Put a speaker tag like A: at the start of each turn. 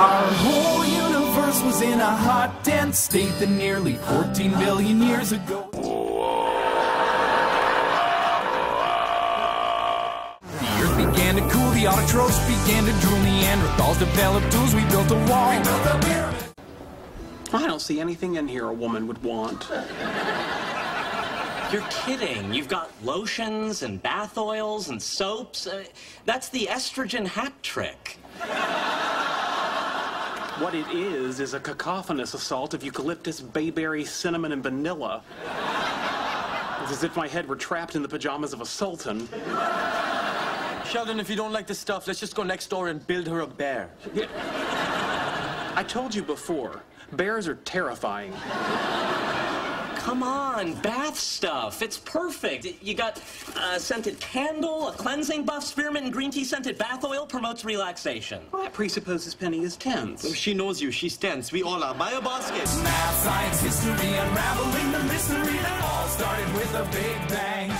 A: Our whole universe was in a hot, dense state that nearly 14 billion years ago. The earth began to cool, the autotrophs began to drool, Neanderthals developed tools, we built a wall. We built a pyramid.
B: I don't see anything in here a woman would want.
C: You're kidding. You've got lotions and bath oils and soaps. Uh, that's the estrogen hat trick.
B: What it is is a cacophonous assault of eucalyptus, bayberry, cinnamon, and vanilla. It's as if my head were trapped in the pajamas of a sultan.
D: Sheldon, if you don't like this stuff, let's just go next door and build her a bear.
B: I told you before, bears are terrifying.
C: Come on, bath stuff. It's perfect. You got a scented candle, a cleansing buff, spearmint and green tea scented bath oil promotes relaxation.
B: Well, that presupposes Penny is tense.
D: She knows you. She's tense. We all are. Buy a basket.
A: Math, science, history, unraveling the mystery that all started with a big bang.